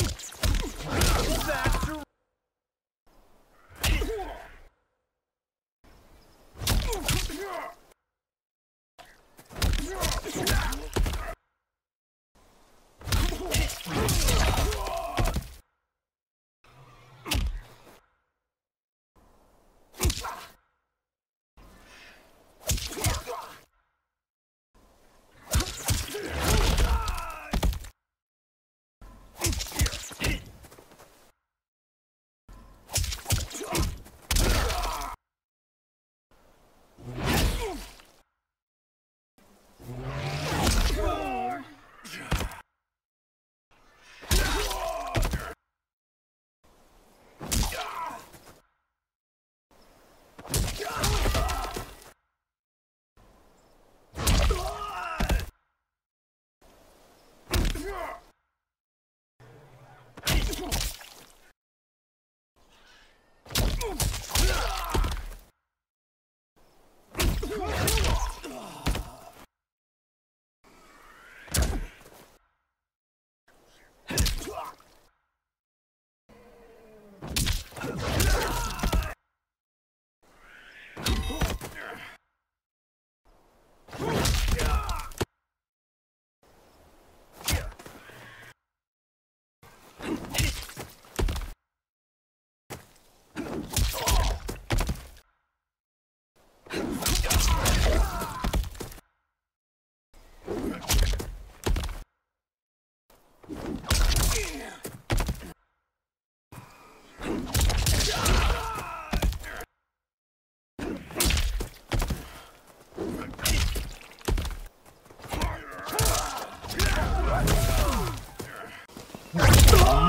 Thanks.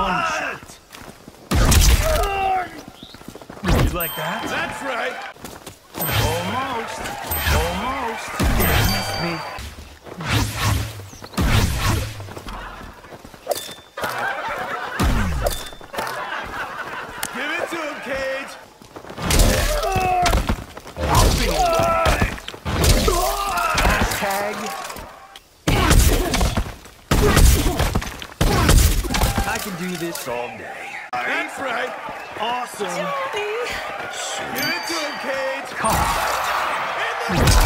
You like that? That's right. Almost. Almost. Can do this all day. That's right. Awesome. Give it to him, Cage. Combat time.